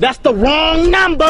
That's the wrong number.